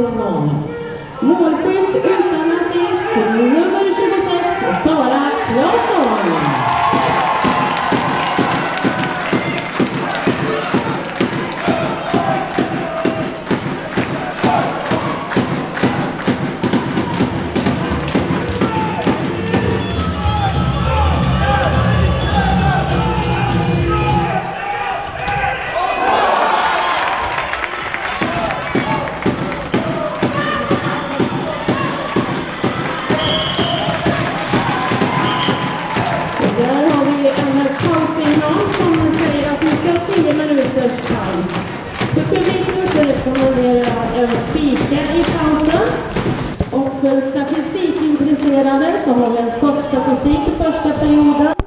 pela norma. No eu rekommenderar fika i pausen. Och för statistikintresserade så har vi en skottstatistik i första perioden.